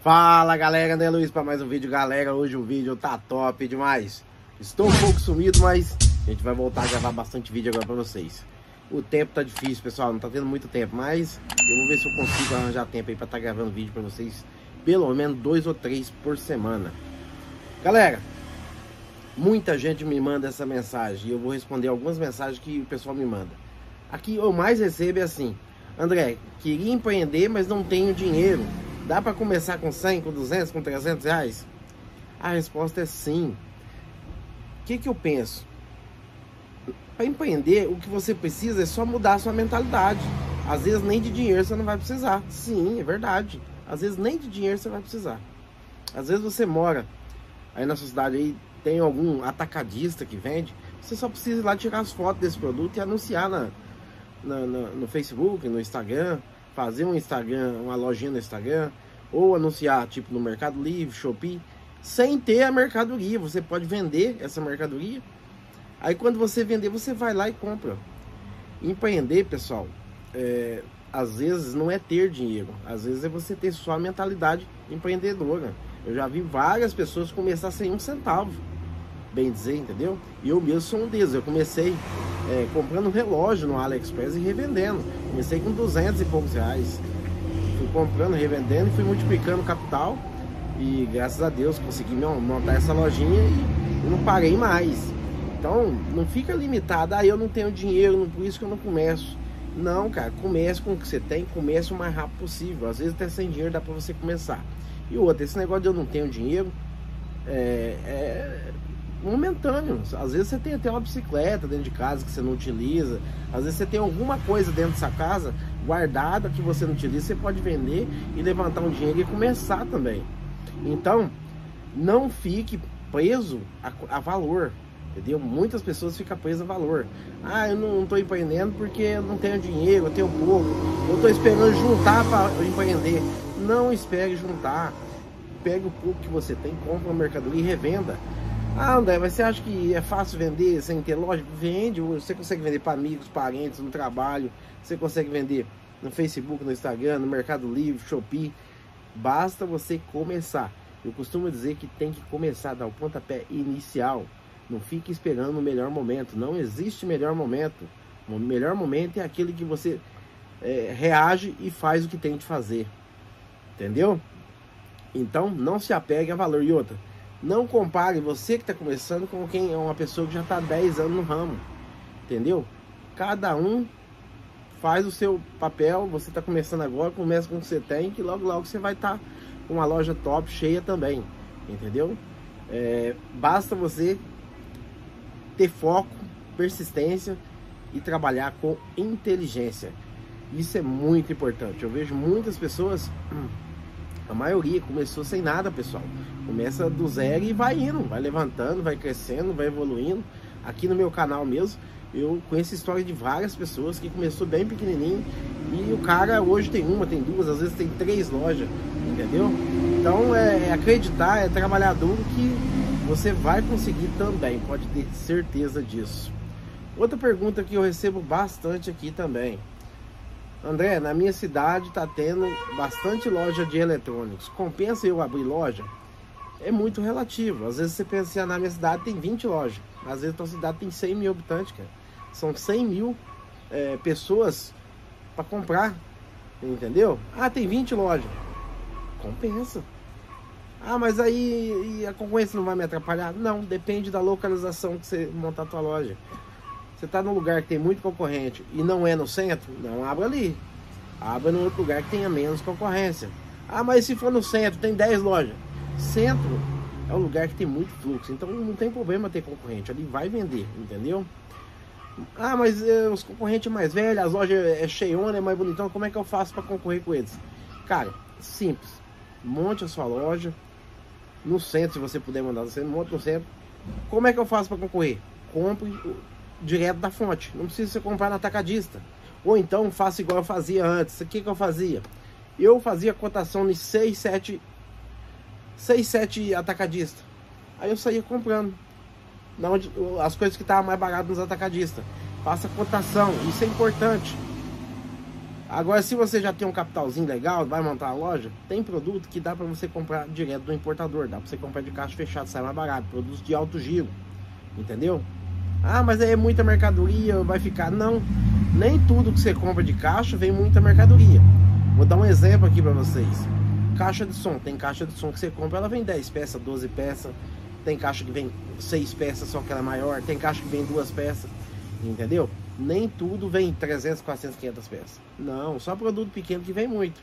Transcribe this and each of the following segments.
Fala galera, né Luiz para mais um vídeo. Galera, hoje o vídeo tá top demais. Estou um pouco sumido, mas a gente vai voltar a gravar bastante vídeo agora para vocês. O tempo tá difícil pessoal, não tá tendo muito tempo, mas eu vou ver se eu consigo arranjar tempo aí para estar tá gravando vídeo para vocês Pelo menos dois ou três por semana. Galera, muita gente me manda essa mensagem E eu vou responder algumas mensagens que o pessoal me manda. Aqui eu mais recebo é assim André, queria empreender, mas não tenho dinheiro Dá para começar com 100, com 200, com 300 reais? A resposta é sim. O que, que eu penso? Para empreender, o que você precisa é só mudar a sua mentalidade. Às vezes nem de dinheiro você não vai precisar. Sim, é verdade. Às vezes nem de dinheiro você vai precisar. Às vezes você mora aí na sua cidade aí, tem algum atacadista que vende, você só precisa ir lá tirar as fotos desse produto e anunciar na, na, na no Facebook, no Instagram, fazer um Instagram, uma lojinha no Instagram, ou anunciar tipo no Mercado Livre, Shopee, sem ter a mercadoria. Você pode vender essa mercadoria. Aí quando você vender, você vai lá e compra. Empreender, pessoal, é, às vezes não é ter dinheiro, às vezes é você ter sua mentalidade empreendedora. Eu já vi várias pessoas começar sem um centavo, bem dizer, entendeu? E eu mesmo sou um deles. Eu comecei é, comprando relógio no AliExpress e revendendo. Comecei com 200 e poucos reais. Fui comprando, revendendo e fui multiplicando o capital. E graças a Deus consegui montar essa lojinha e, não parei mais. Então não fica limitado, ah, eu não tenho dinheiro, por isso que eu não começo. Não, cara, comece com o que você tem, comece o mais rápido possível. Às vezes até sem dinheiro dá pra você começar. E outra, esse negócio de eu não tenho dinheiro, é, é, momentâneo. Às vezes você tem até uma bicicleta dentro de casa que você não utiliza. Às vezes você tem alguma coisa dentro dessa casa guardada que você não utiliza, você pode vender e levantar um dinheiro e começar também. Então, não fique preso a, a valor. Entendeu? Muitas pessoas ficam presas a valor. Ah, eu não estou empreendendo porque eu não tenho dinheiro, eu tenho pouco. Eu estou esperando juntar para empreender. Não espere juntar. Pegue o pouco que você tem, compra uma mercadoria e revenda. Ah, André, mas você acha que é fácil vender sem ter loja? Vende, você consegue vender para amigos, parentes, no trabalho, você consegue vender no Facebook, no Instagram, no Mercado Livre, Shopee. Basta você começar. Eu costumo dizer que tem que começar, dar o pontapé inicial. Não fique esperando o melhor momento. Não existe melhor momento. O melhor momento é aquele que você é, reage e faz o que tem de fazer. Entendeu? Então, não se apegue a valor. E outra, não compare você que está começando com quem é uma pessoa que já está 10 anos no ramo. Entendeu? Cada um faz o seu papel. Você está começando agora, começa com o que você tem, que logo logo você vai estar tá com uma loja top, cheia também. Entendeu? É, basta você ter foco, persistência e trabalhar com inteligência. Isso é muito importante. Eu vejo muitas pessoas a maioria começou sem nada, pessoal. Começa do zero e vai indo, vai levantando, vai crescendo, vai evoluindo. Aqui no meu canal mesmo, eu conheço história de várias pessoas que começou bem pequenininho e o cara hoje tem uma, tem duas, às vezes tem três lojas, entendeu? Então é, é acreditar, é trabalhar duro que você vai conseguir também, pode ter certeza disso. Outra pergunta que eu recebo bastante aqui também. André, na minha cidade está tendo bastante loja de eletrônicos. Compensa eu abrir loja? É muito relativo. Às vezes você pensa assim, ah, na minha cidade tem 20 lojas. Às vezes a cidade tem 100 mil habitantes, cara. São 100 mil é, pessoas para comprar. Entendeu? Ah, tem 20 lojas. Compensa. Ah, mas aí a concorrência não vai me atrapalhar? Não, depende da localização que você montar a tua loja. Você está num lugar que tem muito concorrente e não é no centro, não abra ali. Abra no outro lugar que tenha menos concorrência. Ah, mas se for no centro, tem 10 lojas. Centro é um lugar que tem muito fluxo, então não tem problema ter concorrente, ali vai vender, entendeu? Ah, mas é, os concorrentes mais velhos, as lojas é cheiona, é mais bonitão, como é que eu faço para concorrer com eles? Cara, simples. Monte a sua loja no centro, se você puder mandar centro, monte no centro. Como é que eu faço para concorrer? Compre direto da fonte. Não precisa você comprar na atacadista. Ou então faça igual eu fazia antes. O que, que eu fazia? Eu fazia cotação de 6, 7, 6, 7 atacadistas. Aí eu saía comprando. Onde, as coisas que estavam mais baratas nos atacadistas. Faça cotação, isso é importante. Agora, se você já tem um capitalzinho legal, vai montar a loja, tem produto que dá para você comprar direto do importador, dá para você comprar de caixa fechada, sai mais barato, produtos de alto giro, entendeu? Ah, mas é muita mercadoria, vai ficar. Não, nem tudo que você compra de caixa vem muita mercadoria. Vou dar um exemplo aqui para vocês. Caixa de som, tem caixa de som que você compra, ela vem 10 peças, 12 peças. Tem caixa que vem 6 peças, só que ela é maior. Tem caixa que vem duas peças, entendeu? nem tudo vem 300, 400, 500 peças. Não, só produto pequeno que vem muito.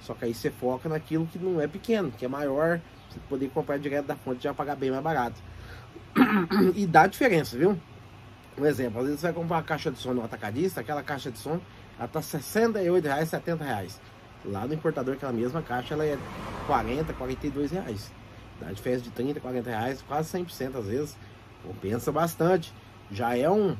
Só que aí você foca naquilo que não é pequeno, que é maior, você poder comprar direto da fonte já pagar bem mais barato. E dá diferença, viu? Um exemplo, às vezes você vai comprar uma caixa de som no atacadista, aquela caixa de som, ela tá 68 reais, 70 reais. Lá no importador, aquela mesma caixa, ela é 40, 42 reais. Dá diferença de 30, 40 reais, quase 100% às vezes. Compensa bastante. Já é um,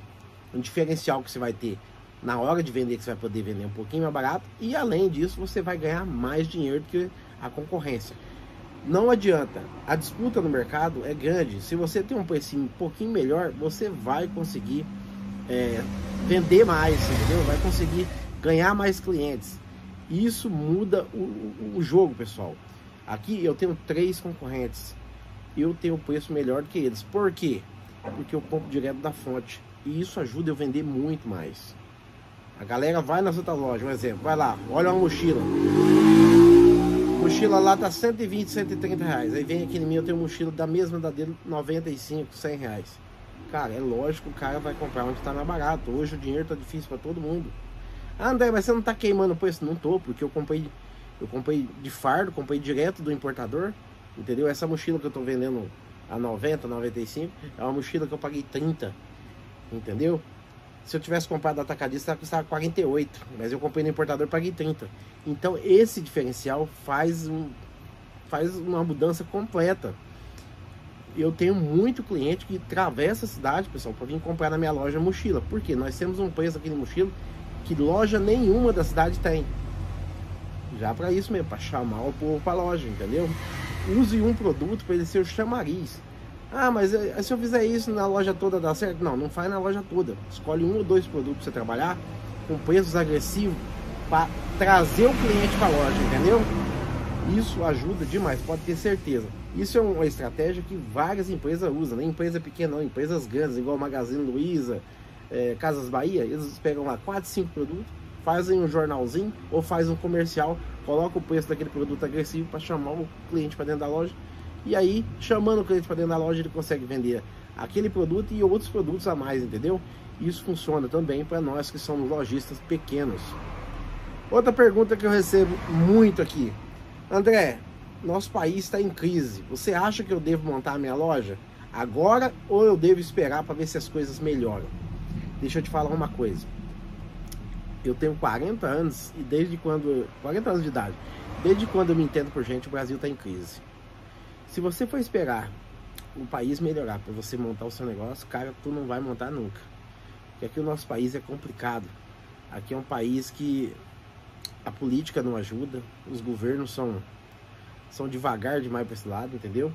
um diferencial que você vai ter na hora de vender, que você vai poder vender um pouquinho mais barato, e além disso, você vai ganhar mais dinheiro do que a concorrência. Não adianta, a disputa no mercado é grande. Se você tem um precinho um pouquinho melhor, você vai conseguir é, vender mais, entendeu? Vai conseguir ganhar mais clientes. Isso muda o, o, o jogo, pessoal. Aqui eu tenho três concorrentes. Eu tenho um preço melhor do que eles. Por quê? Porque eu compro direto da fonte. E isso ajuda eu vender muito mais. A galera vai nas outras lojas, um exemplo, vai lá, olha uma mochila. Mochila lá tá 120, 130 reais. Aí vem aqui em mim, eu tenho mochila da mesma da dele, 95, 100 reais. Cara, é lógico o cara vai comprar onde tá mais barato. Hoje o dinheiro tá difícil para todo mundo. Ah, André, mas você não tá queimando preço? Não tô, porque eu comprei, eu comprei de fardo, comprei direto do importador. Entendeu? Essa mochila que eu tô vendendo a 90, 95, é uma mochila que eu paguei 30 entendeu? Se eu tivesse comprado atacadista, custava 48, mas eu comprei no importador paguei 30. Então esse diferencial faz, um, faz uma mudança completa. Eu tenho muito cliente que atravessa a cidade, pessoal, para vir comprar na minha loja mochila. Porque nós temos um preço aqui de mochila que loja nenhuma da cidade tem. Já para isso mesmo, para chamar o povo para a loja, entendeu? Use um produto para ele ser o chamariz. Ah, mas eh, se eu fizer isso na loja toda dá certo? Não, não faz na loja toda. Escolhe um ou dois produtos para você trabalhar com preços agressivos para trazer o cliente para a loja, entendeu? Isso ajuda demais, pode ter certeza. Isso é uma estratégia que várias empresas usam, nem empresa pequena, não, empresas grandes, igual Magazine Luiza, é, Casas Bahia, eles pegam lá 4, 5 produtos, fazem um jornalzinho ou fazem um comercial, coloca o preço daquele produto agressivo para chamar o cliente para dentro da loja e aí, chamando o cliente para dentro da loja, ele consegue vender aquele produto e outros produtos a mais, entendeu? Isso funciona também para nós que somos lojistas pequenos. Outra pergunta que eu recebo muito aqui. André, nosso país está em crise. Você acha que eu devo montar a minha loja agora ou eu devo esperar para ver se as coisas melhoram? Deixa eu te falar uma coisa. Eu tenho 40 anos e desde quando... 40 anos de idade. Desde quando eu me entendo por gente, o Brasil está em crise. Se você for esperar o país melhorar para você montar o seu negócio, cara, tu não vai montar nunca. Porque aqui o nosso país é complicado. Aqui é um país que a política não ajuda, os governos são são devagar demais para esse lado, entendeu?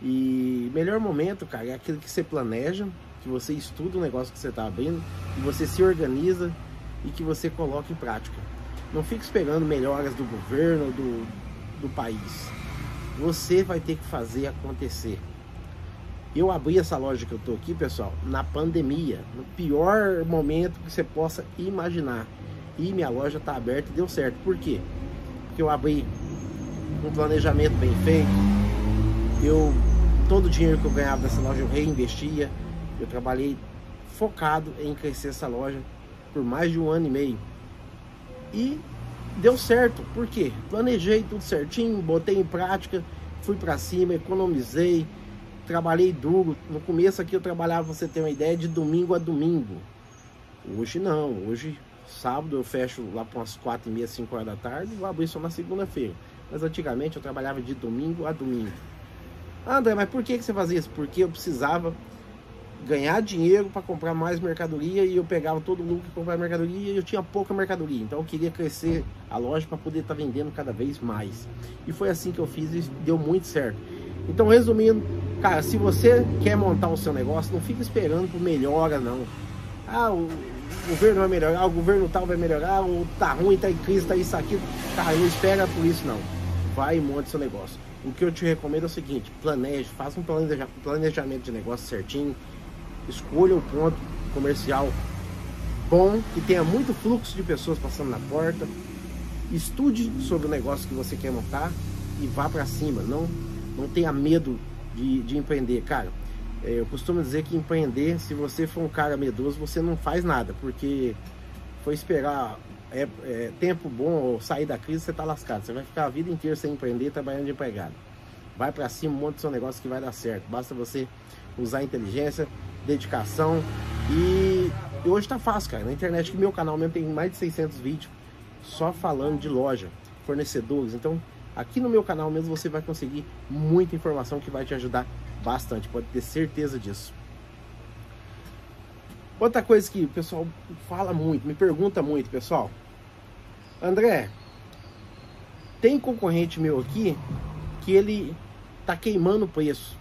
E melhor momento, cara, é aquilo que você planeja, que você estuda o negócio que você está abrindo, que você se organiza e que você coloca em prática. Não fique esperando melhoras do governo, do, do país. Você vai ter que fazer acontecer. Eu abri essa loja que eu tô aqui, pessoal, na pandemia, no pior momento que você possa imaginar. E minha loja tá aberta e deu certo. Por quê? Porque eu abri um planejamento bem feito. Eu todo o dinheiro que eu ganhava dessa loja eu reinvestia. Eu trabalhei focado em crescer essa loja por mais de um ano e meio. E deu certo. Por quê? Planejei tudo certinho, botei em prática, fui para cima, economizei, trabalhei duro. No começo aqui eu trabalhava, você ter uma ideia, de domingo a domingo. Hoje não, hoje sábado eu fecho lá para umas 4 e meia, 5 horas da tarde vou abrir só na segunda-feira. Mas antigamente eu trabalhava de domingo a domingo. Ah, André, mas por que, que você fazia isso? Porque eu precisava ganhar dinheiro para comprar mais mercadoria e eu pegava todo o lucro e comprava mercadoria e eu tinha pouca mercadoria. Então eu queria crescer a loja para poder estar tá vendendo cada vez mais. E foi assim que eu fiz e deu muito certo. Então, resumindo, cara, se você quer montar o seu negócio, não fica esperando por melhora, não. Ah, o governo vai melhorar, o governo tal vai melhorar, ou tá ruim, tá em crise, tá isso aqui. Cara, não espera por isso não. Vai e monte seu negócio. O que eu te recomendo é o seguinte, planeje, faça um planejamento de negócio certinho, escolha um ponto comercial bom, que tenha muito fluxo de pessoas passando na porta, estude sobre o negócio que você quer montar e vá para cima, não, não tenha medo de, de empreender, cara. É, eu costumo dizer que empreender, se você for um cara medroso, você não faz nada, porque foi esperar é, é, tempo bom ou sair da crise, você tá lascado. Você vai ficar a vida inteira sem empreender, trabalhando de empregado. Vai para cima, monte seu negócio que vai dar certo. Basta você usar inteligência, dedicação e, e hoje tá fácil, cara. Na internet, que meu canal mesmo tem mais de 600 vídeos só falando de loja, fornecedores. Então, aqui no meu canal mesmo você vai conseguir muita informação que vai te ajudar Bastante, pode ter certeza disso. Outra coisa que o pessoal fala muito, me pergunta muito, pessoal. André, tem concorrente meu aqui que ele tá queimando o preço.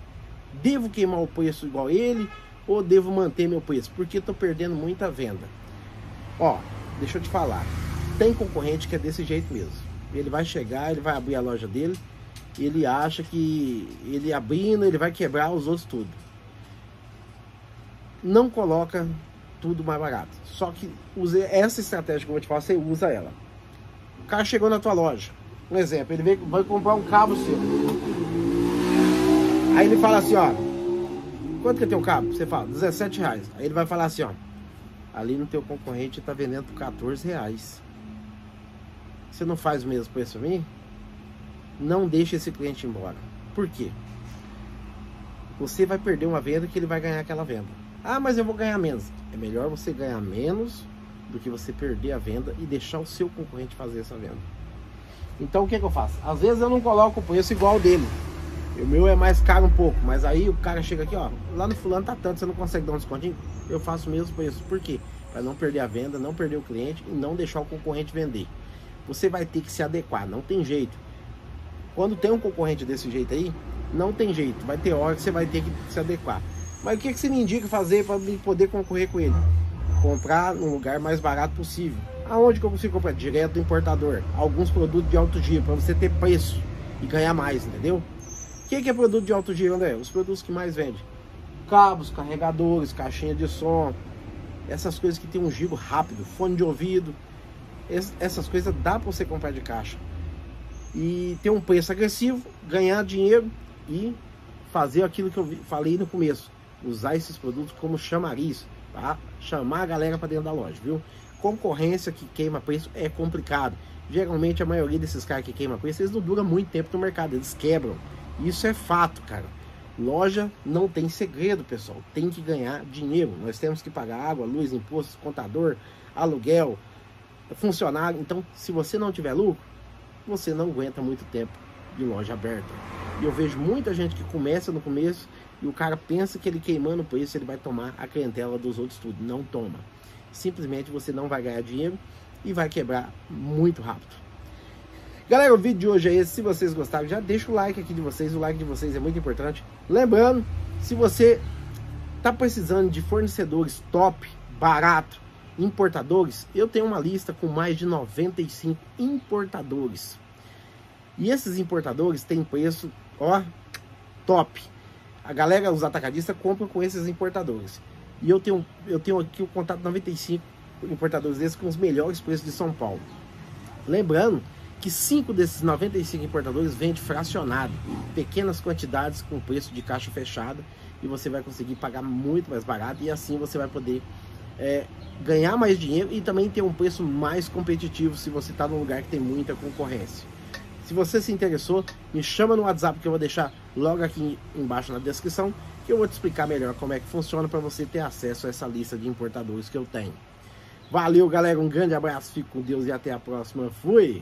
Devo queimar o preço igual ele ou devo manter meu preço? Porque tô perdendo muita venda. Ó, deixa eu te falar. Tem concorrente que é desse jeito mesmo. Ele vai chegar, ele vai abrir a loja dele, ele acha que ele abrindo, ele vai quebrar os outros tudo. Não coloca tudo mais barato. Só que use essa estratégia que eu vou te falar, você usa ela. O cara chegou na tua loja. Um exemplo, ele veio, vai comprar um cabo seu. Aí ele fala assim, ó. Quanto que é teu cabo? Você fala, 17 reais. Aí ele vai falar assim, ó. Ali no teu concorrente tá vendendo por 14 reais. Você não faz o mesmo preço pra mim? não deixe esse cliente embora. Por quê? Você vai perder uma venda que ele vai ganhar aquela venda. Ah, mas eu vou ganhar menos. É melhor você ganhar menos do que você perder a venda e deixar o seu concorrente fazer essa venda. Então o que, que eu faço? Às vezes eu não coloco o preço igual dele. O meu é mais caro um pouco, mas aí o cara chega aqui, ó, lá no fulano tá tanto, você não consegue dar um descontinho? Eu faço o mesmo preço. Por quê? Para não perder a venda, não perder o cliente e não deixar o concorrente vender. Você vai ter que se adequar, não tem jeito. Quando tem um concorrente desse jeito aí, não tem jeito. Vai ter hora que você vai ter que se adequar. Mas o que, que você me indica fazer para poder concorrer com ele? Comprar no lugar mais barato possível. Aonde que eu consigo comprar? Direto do importador. Alguns produtos de alto giro, para você ter preço e ganhar mais, entendeu? Que, que é produto de alto giro, André? Os produtos que mais vende. Cabos, carregadores, caixinha de som. Essas coisas que tem um giro rápido. Fone de ouvido. Essas coisas dá para você comprar de caixa e ter um preço agressivo, ganhar dinheiro e fazer aquilo que eu falei no começo, usar esses produtos como chamariz, tá? Chamar a galera para dentro da loja, viu? Concorrência que queima preço é complicado. Geralmente a maioria desses caras que queima preço, eles não duram muito tempo no mercado, eles quebram. Isso é fato, cara. Loja não tem segredo, pessoal. Tem que ganhar dinheiro. Nós temos que pagar água, luz, impostos, contador, aluguel, funcionário. Então, se você não tiver lucro, você não aguenta muito tempo de loja aberta. E eu vejo muita gente que começa no começo e o cara pensa que ele queimando o preço ele vai tomar a clientela dos outros tudo. Não toma. Simplesmente você não vai ganhar dinheiro e vai quebrar muito rápido. Galera, o vídeo de hoje é esse. Se vocês gostaram, já deixa o like aqui de vocês. O like de vocês é muito importante. Lembrando, se você está precisando de fornecedores top, barato, importadores, eu tenho uma lista com mais de 95 importadores. E esses importadores têm preço, ó, top. A galera, os atacadistas, compram com esses importadores. E eu tenho, eu tenho aqui o contato 95 importadores desses com os melhores preços de São Paulo. Lembrando que cinco desses 95 importadores vende fracionado, pequenas quantidades com preço de caixa fechada e você vai conseguir pagar muito mais barato e assim você vai poder é, ganhar mais dinheiro e também ter um preço mais competitivo se você está num lugar que tem muita concorrência. Se você se interessou, me chama no WhatsApp que eu vou deixar logo aqui embaixo na descrição, que eu vou te explicar melhor como é que funciona para você ter acesso a essa lista de importadores que eu tenho. Valeu, galera, um grande abraço, fique com Deus e até a próxima. Fui!